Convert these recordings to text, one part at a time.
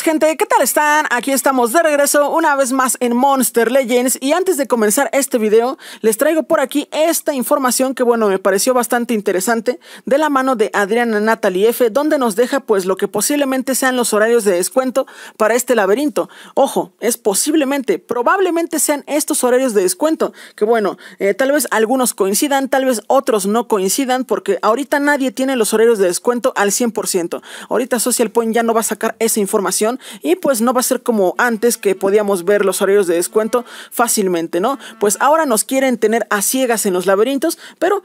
gente, ¿qué tal están? Aquí estamos de regreso una vez más en Monster Legends y antes de comenzar este video les traigo por aquí esta información que bueno me pareció bastante interesante de la mano de Adriana Natalie F donde nos deja pues lo que posiblemente sean los horarios de descuento para este laberinto. Ojo, es posiblemente, probablemente sean estos horarios de descuento que bueno, eh, tal vez algunos coincidan, tal vez otros no coincidan porque ahorita nadie tiene los horarios de descuento al 100%. Ahorita Social Point ya no va a sacar esa información y pues no va a ser como antes que podíamos ver los horarios de descuento fácilmente, ¿no? Pues ahora nos quieren tener a ciegas en los laberintos, pero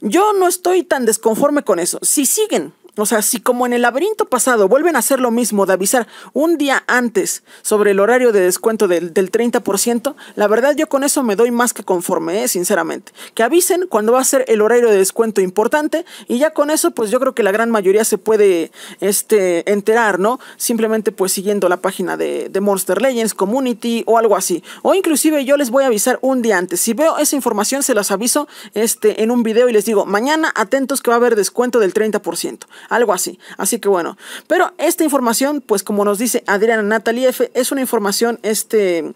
yo no estoy tan desconforme con eso. Si siguen o sea, si como en el laberinto pasado vuelven a hacer lo mismo de avisar un día antes sobre el horario de descuento del, 30%, la verdad yo con eso me doy más que conforme, ¿eh? sinceramente. Que avisen cuando va a ser el horario de descuento importante y ya con eso pues yo creo que la gran mayoría se puede este, enterar, ¿no? Simplemente pues siguiendo la página de, de Monster Legends, Community o algo así. O inclusive yo les voy a avisar un día antes. Si veo esa información se las aviso este, en un video y les digo, mañana atentos que va a haber descuento del 30% algo así. Así que bueno, pero esta información, pues como nos dice Adriana Natalie F, es una información, este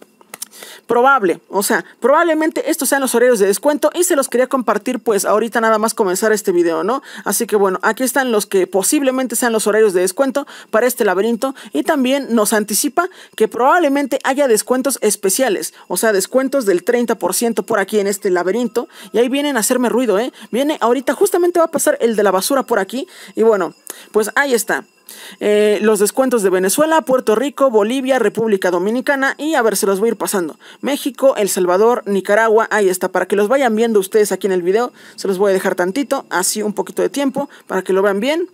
Probable, o sea, probablemente estos sean los horarios de descuento y se los quería compartir pues ahorita nada más comenzar este video, ¿no? Así que bueno, aquí están los que posiblemente sean los horarios de descuento para este laberinto y también nos anticipa que probablemente haya descuentos especiales, o sea, descuentos del 30% por aquí en este laberinto y ahí vienen a hacerme ruido, ¿eh? Viene ahorita justamente va a pasar el de la basura por aquí y bueno, pues ahí está. Eh, los descuentos de Venezuela, Puerto Rico, Bolivia, República Dominicana y a ver, se los voy a ir pasando. México, El Salvador, Nicaragua, ahí está, para que los vayan viendo ustedes aquí en el video, se los voy a dejar tantito, así un poquito de tiempo, para que lo vean bien.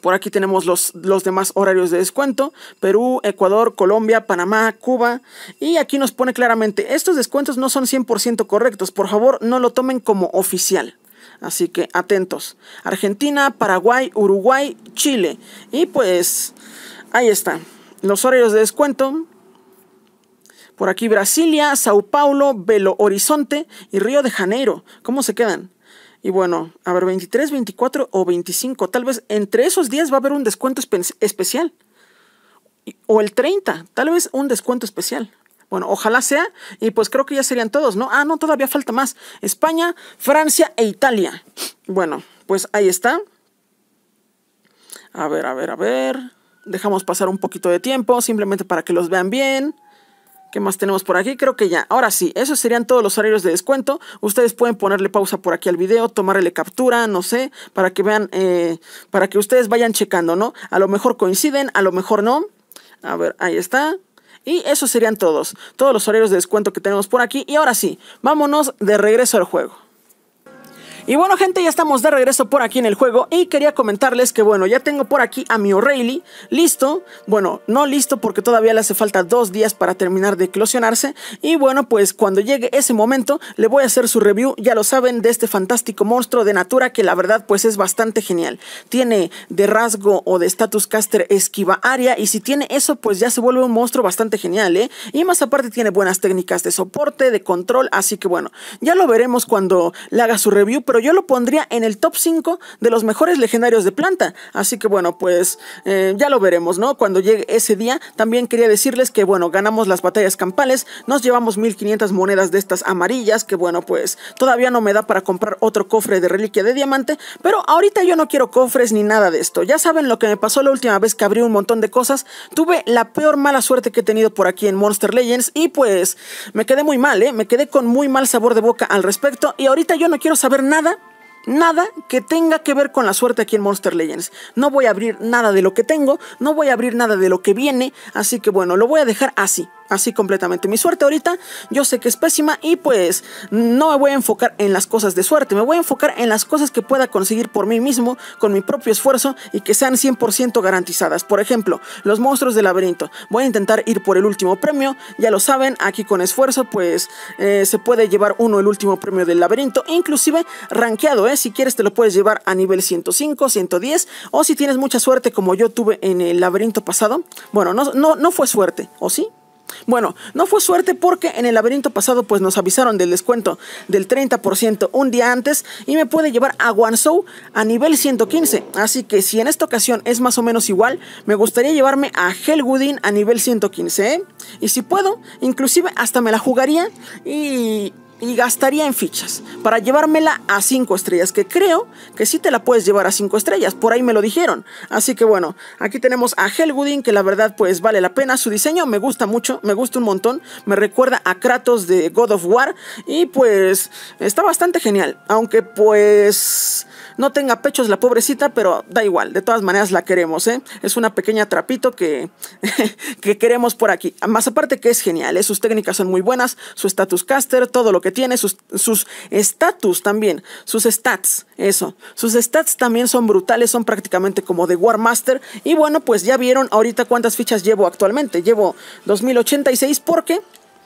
Por aquí tenemos los, los, demás horarios de descuento. Perú, Ecuador, Colombia, Panamá, Cuba. Y aquí nos pone claramente, estos descuentos no son 100% correctos. Por favor, no lo tomen como oficial. Así que atentos. Argentina, Paraguay, Uruguay, Chile. Y pues ahí está. Los horarios de descuento. Por aquí Brasilia, Sao Paulo, Belo Horizonte y Río de Janeiro. ¿Cómo se quedan? Y bueno, a ver, 23, 24 o 25. Tal vez entre esos días va a haber un descuento especial. O el 30, tal vez un descuento especial. Bueno, ojalá sea. Y pues creo que ya serían todos, ¿no? Ah, no, todavía falta más. España, Francia e Italia. Bueno, pues ahí está. A ver, a ver, a ver. Dejamos pasar un poquito de tiempo, simplemente para que los vean bien. ¿Qué más tenemos por aquí? Creo que ya. Ahora sí, esos serían todos los horarios de descuento. Ustedes pueden ponerle pausa por aquí al video, tomarle captura, no sé, para que vean, eh, para que ustedes vayan checando, ¿no? A lo mejor coinciden, a lo mejor no. A ver, ahí está. Y esos serían todos, todos los horarios de descuento que tenemos por aquí. Y ahora sí, vámonos de regreso al juego. Y bueno gente, ya estamos de regreso por aquí en el juego y quería comentarles que bueno, ya tengo por aquí a mi O'Reilly listo, bueno, no listo porque todavía le hace falta dos días para terminar de eclosionarse y bueno, pues cuando llegue ese momento le voy a hacer su review, ya lo saben, de este fantástico monstruo de Natura que la verdad pues es bastante genial. Tiene de rasgo o de status caster esquiva área y si tiene eso pues ya se vuelve un monstruo bastante genial, ¿eh? Y más aparte tiene buenas técnicas de soporte, de control, así que bueno, ya lo veremos cuando le haga su review, pero yo lo pondría en el top 5 de los mejores legendarios de planta. Así que bueno, pues eh, ya lo veremos, ¿no? Cuando llegue ese día, también quería decirles que bueno, ganamos las batallas campales, nos llevamos 1500 monedas de estas amarillas, que bueno, pues todavía no me da para comprar otro cofre de reliquia de diamante, pero ahorita yo no quiero cofres ni nada de esto. Ya saben lo que me pasó la última vez que abrí un montón de cosas, tuve la peor mala suerte que he tenido por aquí en Monster Legends y pues me quedé muy mal, ¿eh? Me quedé con muy mal sabor de boca al respecto y ahorita yo no quiero saber nada nada que tenga que ver con la suerte aquí en Monster Legends. No voy a abrir nada de lo que tengo, no voy a abrir nada de lo que viene, así que bueno, lo voy a dejar así así completamente. Mi suerte ahorita yo sé que es pésima y pues no me voy a enfocar en las cosas de suerte, me voy a enfocar en las cosas que pueda conseguir por mí mismo con mi propio esfuerzo y que sean 100% garantizadas. Por ejemplo, los monstruos del laberinto. Voy a intentar ir por el último premio, ya lo saben, aquí con esfuerzo pues eh, se puede llevar uno el último premio del laberinto, inclusive rankeado, ¿eh? si quieres te lo puedes llevar a nivel 105, 110 o si tienes mucha suerte como yo tuve en el laberinto pasado. Bueno, no, no, no fue suerte, ¿o sí? Bueno, no fue suerte porque en el laberinto pasado pues nos avisaron del descuento del 30% un día antes y me puede llevar a Guangzhou a nivel 115. Así que si en esta ocasión es más o menos igual, me gustaría llevarme a Helgudin a nivel 115. ¿eh? Y si puedo, inclusive hasta me la jugaría y y gastaría en fichas para llevármela a 5 estrellas, que creo que sí te la puedes llevar a 5 estrellas, por ahí me lo dijeron. Así que bueno, aquí tenemos a Helgudin, que la verdad pues vale la pena, su diseño me gusta mucho, me gusta un montón, me recuerda a Kratos de God of War y pues está bastante genial, aunque pues no tenga pechos la pobrecita, pero da igual, de todas maneras la queremos, ¿eh? Es una pequeña trapito que, que queremos por aquí. Más aparte que es genial, ¿eh? sus técnicas son muy buenas, su status caster, todo lo que tiene, sus estatus también, sus stats, eso. Sus stats también son brutales, son prácticamente como de War Master. Y bueno, pues ya vieron ahorita cuántas fichas llevo actualmente. Llevo 2086 porque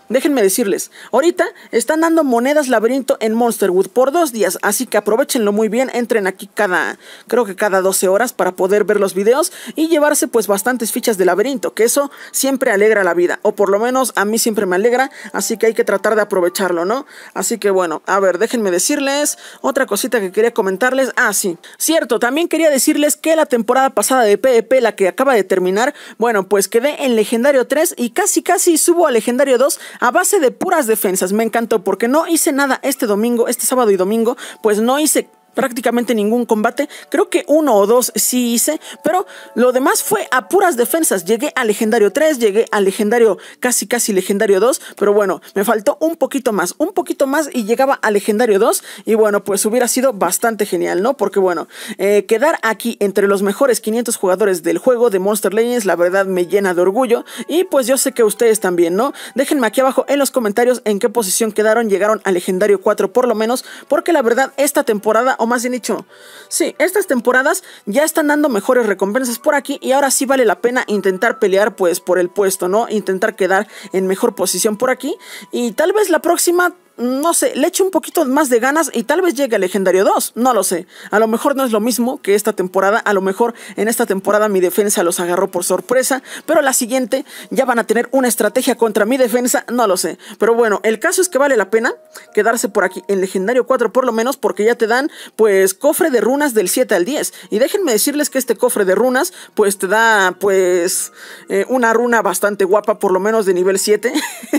Déjenme decirles, ahorita están dando monedas laberinto en Monsterwood por dos días, así que aprovechenlo muy bien, entren aquí cada, creo que cada 12 horas para poder ver los videos y llevarse pues bastantes fichas de laberinto, que eso siempre alegra la vida, o por lo menos a mí siempre me alegra, así que hay que tratar de aprovecharlo, ¿no? Así que bueno, a ver, déjenme decirles otra cosita que quería comentarles, ah sí, cierto, también quería decirles que la temporada pasada de PvP, la que acaba de terminar, bueno, pues quedé en Legendario 3 y casi casi subo a Legendario 2 a base de puras defensas. Me encantó porque no hice nada este domingo, este sábado y domingo, pues no hice prácticamente ningún combate. Creo que uno o dos sí hice, pero lo demás fue a puras defensas. Llegué a legendario 3, llegué a legendario casi casi legendario 2, pero bueno, me faltó un poquito más, un poquito más y llegaba a legendario 2 y bueno, pues hubiera sido bastante genial, ¿no? Porque bueno, eh, quedar aquí entre los mejores 500 jugadores del juego de Monster Legends, la verdad me llena de orgullo y pues yo sé que ustedes también, ¿no? Déjenme aquí abajo en los comentarios en qué posición quedaron, llegaron a legendario 4 por lo menos, porque la verdad esta temporada o más bien dicho, sí, estas temporadas ya están dando mejores recompensas por aquí y ahora sí vale la pena intentar pelear pues por el puesto, ¿no? Intentar quedar en mejor posición por aquí y tal vez la próxima no sé, le eche un poquito más de ganas y tal vez llegue al Legendario 2, no lo sé. A lo mejor no es lo mismo que esta temporada, a lo mejor en esta temporada mi defensa los agarró por sorpresa, pero la siguiente ya van a tener una estrategia contra mi defensa, no lo sé. Pero bueno, el caso es que vale la pena quedarse por aquí en Legendario 4 por lo menos porque ya te dan pues cofre de runas del 7 al 10. Y déjenme decirles que este cofre de runas pues te da pues eh, una runa bastante guapa por lo menos de nivel 7.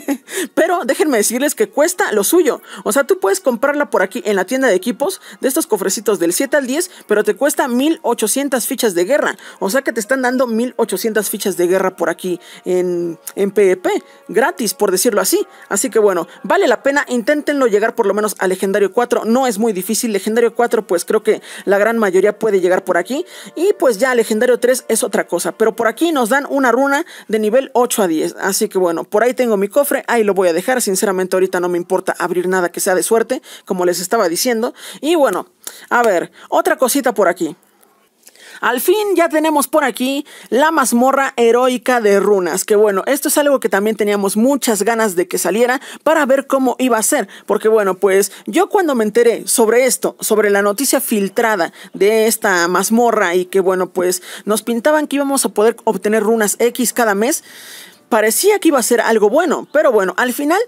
pero déjenme decirles que cuesta los suyo. O sea, tú puedes comprarla por aquí en la tienda de equipos de estos cofrecitos del 7 al 10, pero te cuesta 1800 fichas de guerra. O sea que te están dando 1800 fichas de guerra por aquí en, en PvP, gratis por decirlo así. Así que bueno, vale la pena, inténtenlo llegar por lo menos a Legendario 4. No es muy difícil, Legendario 4 pues creo que la gran mayoría puede llegar por aquí. Y pues ya Legendario 3 es otra cosa, pero por aquí nos dan una runa de nivel 8 a 10. Así que bueno, por ahí tengo mi cofre, ahí lo voy a dejar. Sinceramente ahorita no me importa abrir nada que sea de suerte, como les estaba diciendo. Y bueno, a ver, otra cosita por aquí. Al fin ya tenemos por aquí la mazmorra heroica de runas. Que bueno, esto es algo que también teníamos muchas ganas de que saliera para ver cómo iba a ser. Porque bueno, pues yo cuando me enteré sobre esto, sobre la noticia filtrada de esta mazmorra y que bueno, pues nos pintaban que íbamos a poder obtener runas X cada mes, parecía que iba a ser algo bueno. Pero bueno, al final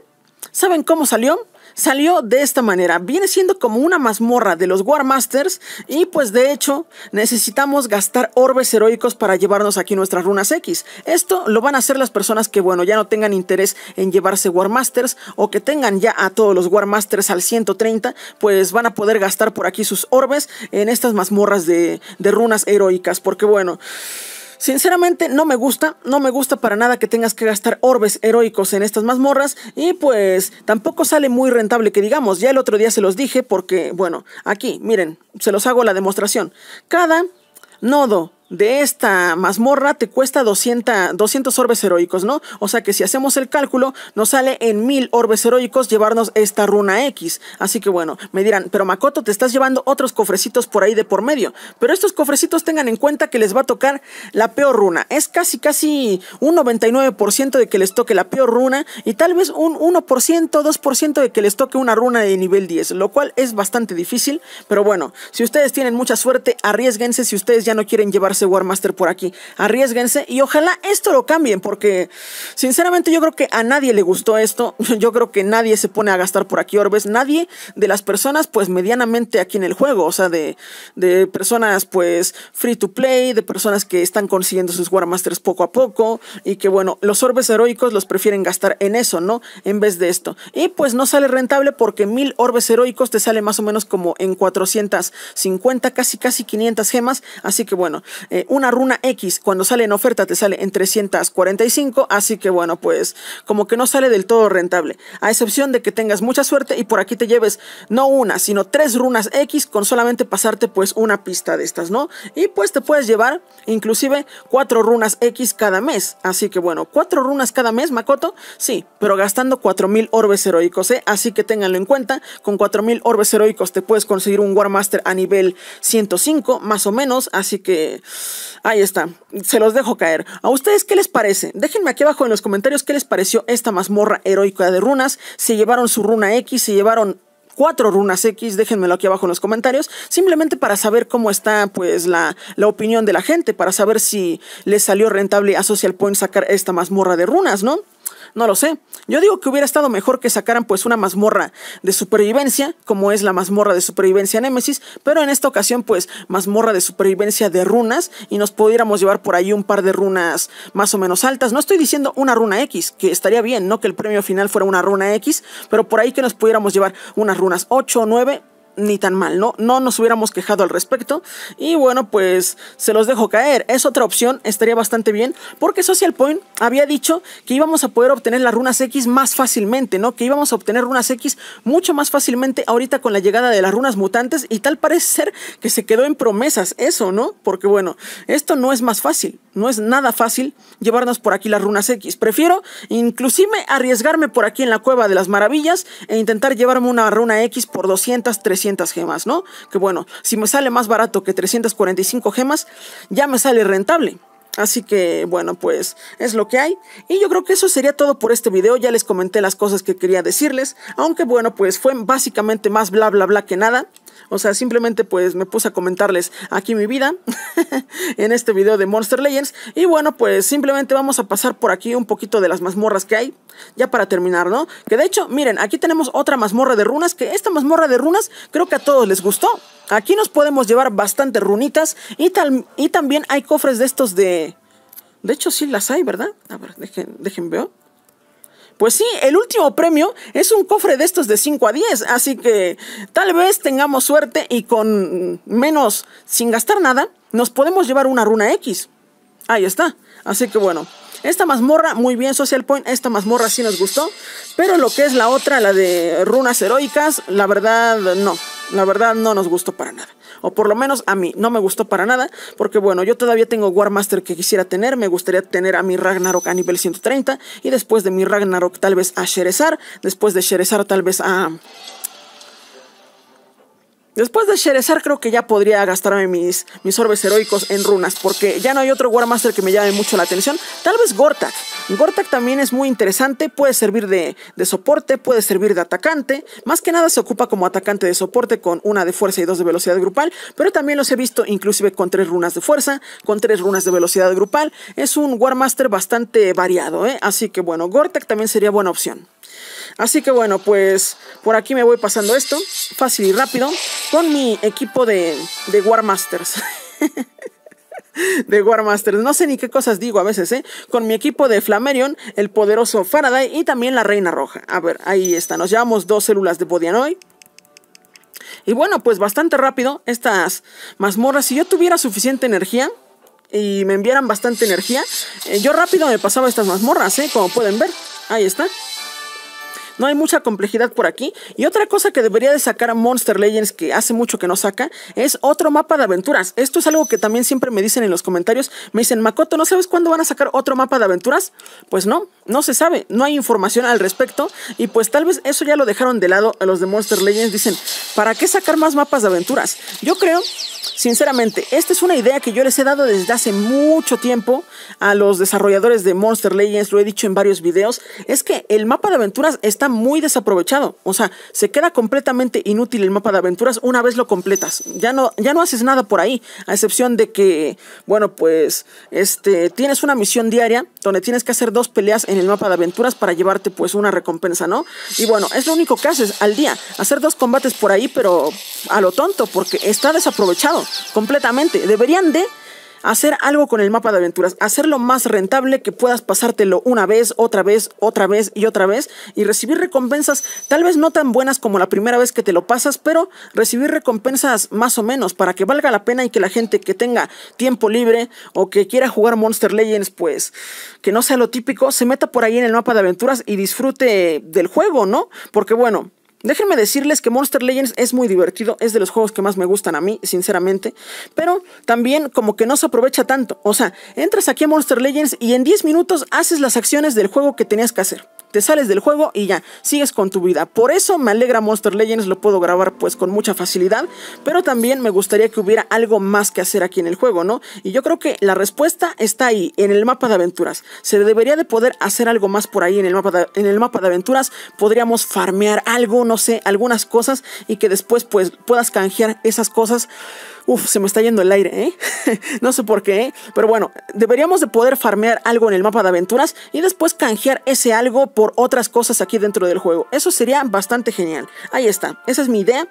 ¿Saben cómo salió? Salió de esta manera, viene siendo como una mazmorra de los War Masters y pues de hecho necesitamos gastar orbes heroicos para llevarnos aquí nuestras runas X. Esto lo van a hacer las personas que bueno ya no tengan interés en llevarse War Masters o que tengan ya a todos los War Masters al 130 pues van a poder gastar por aquí sus orbes en estas mazmorras de, de runas heroicas porque bueno... Sinceramente no me gusta, no me gusta para nada que tengas que gastar orbes heroicos en estas mazmorras y pues tampoco sale muy rentable que digamos, ya el otro día se los dije porque bueno, aquí miren, se los hago la demostración. Cada nodo de esta mazmorra te cuesta 200, 200 orbes heroicos, ¿no? O sea que si hacemos el cálculo, nos sale en 1000 orbes heroicos llevarnos esta runa X. Así que bueno, me dirán, pero Makoto, te estás llevando otros cofrecitos por ahí de por medio. Pero estos cofrecitos tengan en cuenta que les va a tocar la peor runa. Es casi, casi un 99% de que les toque la peor runa y tal vez un 1%, 2% de que les toque una runa de nivel 10, lo cual es bastante difícil. Pero bueno, si ustedes tienen mucha suerte, arriesguense si ustedes ya no quieren llevar llevarse War Master por aquí. Arriesguense y ojalá esto lo cambien porque sinceramente yo creo que a nadie le gustó esto. Yo creo que nadie se pone a gastar por aquí orbes. Nadie de las personas pues medianamente aquí en el juego. O sea, de, de personas pues free to play, de personas que están consiguiendo sus War Masters poco a poco y que bueno, los orbes heroicos los prefieren gastar en eso, ¿no? En vez de esto. Y pues no sale rentable porque mil orbes heroicos te sale más o menos como en 450, casi casi 500 gemas. Así que bueno, eh, una runa X cuando sale en oferta te sale en 345. Así que bueno, pues como que no sale del todo rentable. A excepción de que tengas mucha suerte y por aquí te lleves no una, sino tres runas X con solamente pasarte pues una pista de estas, ¿no? Y pues te puedes llevar inclusive cuatro runas X cada mes. Así que bueno, cuatro runas cada mes, Makoto. Sí, pero gastando 4000 orbes heroicos, ¿eh? Así que ténganlo en cuenta. Con 4000 orbes heroicos te puedes conseguir un War Master a nivel 105, más o menos. Así que ahí está. Se los dejo caer. ¿A ustedes qué les parece? Déjenme aquí abajo en los comentarios qué les pareció esta mazmorra heroica de runas. Se llevaron su runa X, se llevaron cuatro runas X, déjenmelo aquí abajo en los comentarios, simplemente para saber cómo está pues la, la, opinión de la gente, para saber si les salió rentable a Social Point sacar esta mazmorra de runas, ¿no? No lo sé. Yo digo que hubiera estado mejor que sacaran pues una mazmorra de supervivencia, como es la mazmorra de supervivencia Nemesis, pero en esta ocasión pues mazmorra de supervivencia de runas y nos pudiéramos llevar por ahí un par de runas más o menos altas. No estoy diciendo una runa X, que estaría bien, no que el premio final fuera una runa X, pero por ahí que nos pudiéramos llevar unas runas 8 o 9 ni tan mal, ¿no? No nos hubiéramos quejado al respecto. Y bueno, pues se los dejo caer. Es otra opción, estaría bastante bien. Porque Social Point había dicho que íbamos a poder obtener las runas X más fácilmente, ¿no? Que íbamos a obtener runas X mucho más fácilmente ahorita con la llegada de las runas mutantes. Y tal parece ser que se quedó en promesas eso, ¿no? Porque bueno, esto no es más fácil. No es nada fácil llevarnos por aquí las runas X. Prefiero inclusive arriesgarme por aquí en la cueva de las maravillas e intentar llevarme una runa X por 200, 300 gemas, ¿no? Que bueno, si me sale más barato que 345 gemas, ya me sale rentable. Así que bueno, pues es lo que hay. Y yo creo que eso sería todo por este video. Ya les comenté las cosas que quería decirles. Aunque bueno, pues fue básicamente más bla bla bla que nada. O sea, simplemente pues me puse a comentarles aquí mi vida en este video de Monster Legends. Y bueno, pues simplemente vamos a pasar por aquí un poquito de las mazmorras que hay. Ya para terminar, ¿no? Que de hecho, miren, aquí tenemos otra mazmorra de runas. Que esta mazmorra de runas creo que a todos les gustó. Aquí nos podemos llevar bastantes runitas. Y, y también hay cofres de estos de... De hecho sí las hay, ¿verdad? A ver, dejen, dejen veo. Pues sí, el último premio es un cofre de estos de 5 a 10, así que tal vez tengamos suerte y con menos, sin gastar nada, nos podemos llevar una runa X. Ahí está. Así que bueno, esta mazmorra, muy bien Social Point, esta mazmorra sí nos gustó, pero lo que es la otra, la de runas heroicas, la verdad no, la verdad no nos gustó para nada o por lo menos a mí no me gustó para nada, porque bueno, yo todavía tengo War Master que quisiera tener, me gustaría tener a mi Ragnarok a nivel 130 y después de mi Ragnarok tal vez a Sherezar, después de Sherezar tal vez a Después de Sherezar creo que ya podría gastarme mis, mis orbes heroicos en runas, porque ya no hay otro War Master que me llame mucho la atención. Tal vez Gortak. Gortak también es muy interesante, puede servir de, de, soporte, puede servir de atacante. Más que nada se ocupa como atacante de soporte con una de fuerza y dos de velocidad grupal, pero también los he visto inclusive con tres runas de fuerza, con tres runas de velocidad grupal. Es un War Master bastante variado, ¿eh? así que bueno, Gortak también sería buena opción. Así que bueno, pues por aquí me voy pasando esto, fácil y rápido, con mi equipo de, de War Masters. de War Masters. No sé ni qué cosas digo a veces, ¿eh? Con mi equipo de Flamerion, el poderoso Faraday y también la Reina Roja. A ver, ahí está. Nos llevamos dos células de Bodianoy. Y bueno, pues bastante rápido estas mazmorras. Si yo tuviera suficiente energía y me enviaran bastante energía, eh, yo rápido me pasaba estas mazmorras, ¿eh? Como pueden ver. Ahí está. No hay mucha complejidad por aquí. Y otra cosa que debería de sacar Monster Legends, que hace mucho que no saca, es otro mapa de aventuras. Esto es algo que también siempre me dicen en los comentarios. Me dicen, Makoto, ¿no sabes cuándo van a sacar otro mapa de aventuras? Pues no, no se sabe. No hay información al respecto. Y pues tal vez eso ya lo dejaron de lado a los de Monster Legends. Dicen, ¿para qué sacar más mapas de aventuras? Yo creo sinceramente, esta es una idea que yo les he dado desde hace mucho tiempo a los desarrolladores de Monster Legends, lo he dicho en varios videos, es que el mapa de aventuras muy desaprovechado, o sea, se queda completamente inútil el mapa de aventuras una vez lo completas, ya no, ya no haces nada por ahí, a excepción de que, bueno, pues, este, tienes una misión diaria donde tienes que hacer dos peleas en el mapa de aventuras para llevarte pues una recompensa, ¿no? Y bueno, es lo único que haces al día, hacer dos combates por ahí, pero a lo tonto, porque está desaprovechado completamente. Deberían de hacer algo con el mapa de aventuras, hacerlo más rentable, que puedas pasártelo una vez, otra vez, otra vez y otra vez y recibir recompensas tal vez no tan buenas como la primera vez que te lo pasas, pero recibir recompensas más o menos para que valga la pena y que la gente que tenga tiempo libre o que quiera jugar Monster Legends, pues que no sea lo típico, se meta por ahí en el mapa de aventuras y disfrute del juego, ¿no? Porque bueno, Déjenme decirles que Monster Legends es muy divertido, es de los juegos que más me gustan a mí, sinceramente, pero también como que no se aprovecha tanto. O sea, entras aquí a Monster Legends y en 10 minutos haces las acciones del juego que tenías que hacer te sales del juego y ya, sigues con tu vida. Por eso me alegra Monster Legends, lo puedo grabar pues con mucha facilidad, pero también me gustaría que hubiera algo más que hacer aquí en el juego, ¿no? Y yo creo que la respuesta está ahí, en el mapa de aventuras. Se debería de poder hacer algo más por ahí en el mapa de, en el mapa de aventuras, podríamos farmear algo, no sé, algunas cosas y que después pues puedas canjear esas cosas Uf, se me está yendo el aire, ¿eh? no sé por qué, ¿eh? pero bueno, deberíamos de poder farmear algo en el mapa de aventuras y después canjear ese algo por otras cosas aquí dentro del juego. Eso sería bastante genial. Ahí está, esa es mi idea,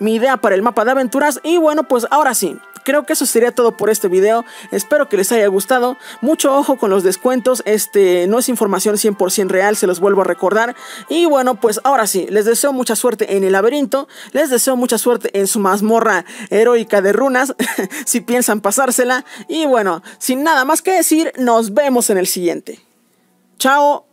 mi idea para el mapa de aventuras y bueno, pues ahora sí, creo que eso sería todo por este video. Espero que les haya gustado. Mucho ojo con los descuentos. Este no es información 100% real, se los vuelvo a recordar. Y bueno, pues ahora sí, les deseo mucha suerte en el laberinto. Les deseo mucha suerte en su mazmorra heroica de runas, si piensan pasársela. Y bueno, sin nada más que decir, nos vemos en el siguiente. Chao.